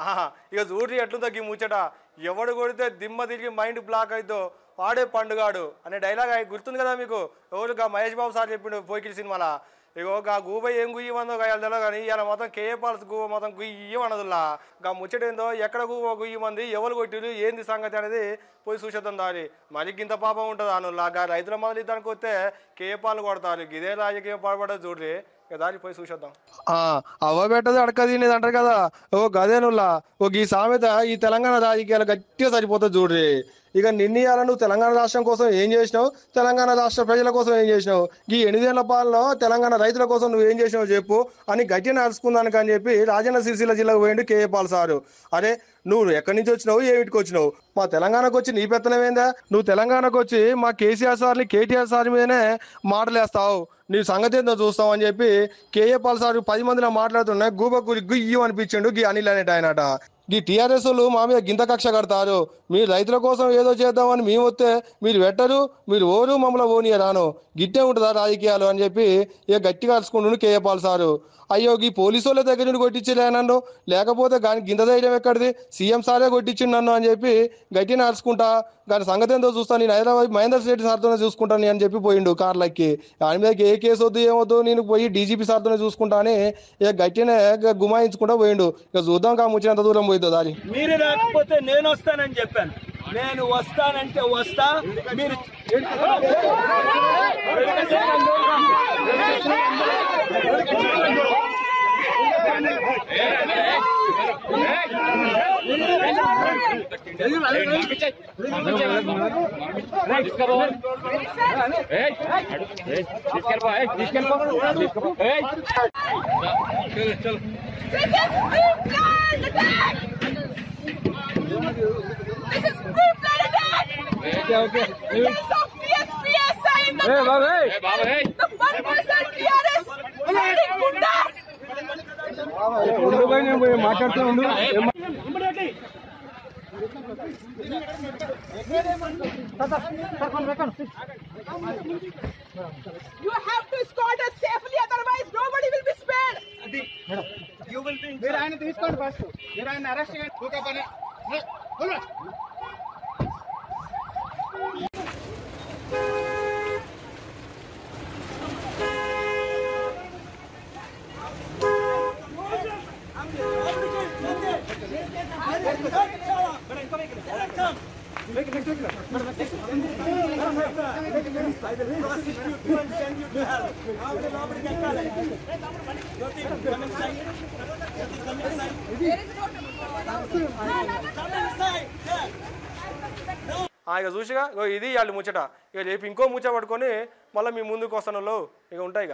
ఆహా, ఇక చూడ్రి ఎట్లుందో ఈ ముచ్చట. ఎవడు కొడితే దిమ్మ తిరిగి మైండ్ బ్లాక్ అవుతో వాడే పండుగాడు అనే డైలాగ్ అయి- గుర్తుంది కదా మీకు? ఎవరు గా మహేష్ బాబు సార్ చెప్పిండు పోయికిల్ సినిమాలో? ఇగో గా గూబ ఏం గుయ్యమందో గాయాలు తెలో కానీ ఇలా మొత్తం కేఏ పాల్స్ గూబ మొత్తం గుయ్యమన్నదుల్లా గా ముచ్చటేందో ఎక్కడ గూబ గుయ్యమంది ఎవరు కొట్టిరు ఏంది సంగతి అనేది పోయి చూసేద్దాం దారి. మరి గింత పాపం ఉంటుంది అనులా గా రైతుల మొదలు ఇద్దానికి వస్తే కేఏ పాలు కొడతారు. ఇదే రాజకీయం పాల్పడదు చూడ్రి. దారి పోయి చూసేద్దాం. అవ్వ పెట్టదు అడక తినేది అంటారు కదా. ఓ గదేనుల్లా ఓ ఈ సామెత ఈ తెలంగాణ రాజకీయాలు గట్టిగా సరిపోతుంది చూడ్రి ఇక నిన్నయాల నువ్వు తెలంగాణ రాష్ట్రం కోసం ఏం చేసినావు? తెలంగాణ రాష్ట్ర ప్రజల కోసం ఏం చేసినావు? ఈ ఎనిమిదేళ్ళ పాలన తెలంగాణ రైతుల కోసం నువ్వు ఏం చేసినావు చెప్పు? అని గట్టి నడుచుకుందానికి అని చెప్పి రాజన్న సిరిసిల్ల జిల్లాకు పోయిండు కేఏ పాల్ సారు. అరే నువ్వు ఎక్కడి నుంచి వచ్చినావు? ఏమిటికి వచ్చినావు? మా తెలంగాణకు వచ్చి నీ పెత్తనమేందా నువ్వు తెలంగాణకు వచ్చి మా కేసీఆర్ సార్ని కేటీఆర్ సార్ మీదనే మాటలేస్తావు. నీ సంగతి ఏందో చూస్తావు అని చెప్పి కేఏ పాల్ సార్ పది మందిలో మాట్లాడుతున్నాయి గూబకు గుయ్యు అనిపించిండు గీ అనిల్ అనేట ఆయనట. ఈ టీఆర్ఎస్ వాళ్ళు మా మీద గింత కక్ష కడతారు. మీరు రైతుల కోసం ఏదో చేద్దామని మేము వస్తే మీరు పెట్టరు మీరు ఓరు మమ్మల్ని ఓనియ రాను. గిట్టే ఉంటుందా రాజకీయాలు అని చెప్పి ఇక గట్టిగా అరుచుకుంటుండు కేఏపాల్ సారు. అయ్యో ఈ పోలీసు వాళ్ళ దగ్గర నుండి కొట్టించలే నన్ను? లేకపోతే గాని గింత ధైర్యం ఎక్కడిది? సీఎం సారే కొట్టించిండు నన్ను అని చెప్పి గట్టిని అరుచుకుంటా దాని సంగతి ఏంటో చూస్తాను నేను హైదరాబాద్ మహేందర్ రెడ్డి సార్తోనే చూసుకుంటాను అని చెప్పి పోయిండు కార్లకి దాని మీద ఏ కేసు వద్దు ఏమొద్దు నేను పోయి డీజీపీ సార్తోనే చూసుకుంటా అని ఇక గట్టినే గుమాయించుకుంటా పోయిండు. ఇక చూద్దాం కా ముచ్చినంత దూరం పోయిద్దో దారి మీరు రాకపోతే నేను వస్తానని చెప్పాను నేను వస్తానంటే వస్తా మీరు This is This is of PSPSI in the, the one percent TRS sending gundas! You have to escort us safely, otherwise nobody will be spared. మీరు ఆయన తీసుకోండి ఫస్ట్ మీరు ఆయన అరెస్ట్ చేయండి ఊరికే పని ఆ, ఇక చూసిగా ఇది వాళ్ళు ముచ్చట. ఇక రేపు ఇంకో ముచ్చ పట్టుకొని మళ్ళీ మీ ముందుకు వస్తాను ఇక ఉంటాయి